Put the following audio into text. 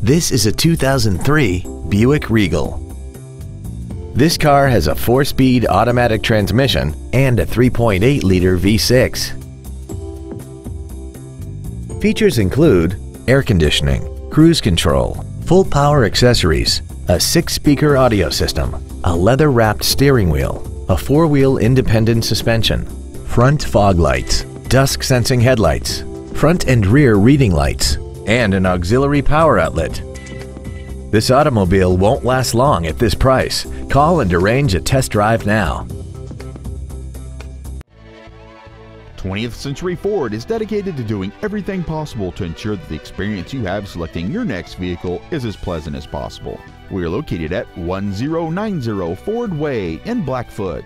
This is a 2003 Buick Regal. This car has a 4-speed automatic transmission and a 3.8-liter V6. Features include air conditioning, cruise control, full power accessories, a 6-speaker audio system, a leather-wrapped steering wheel, a 4-wheel independent suspension, front fog lights, dusk sensing headlights, front and rear reading lights, and an auxiliary power outlet. This automobile won't last long at this price. Call and arrange a test drive now. 20th Century Ford is dedicated to doing everything possible to ensure that the experience you have selecting your next vehicle is as pleasant as possible. We are located at 1090 Ford Way in Blackfoot.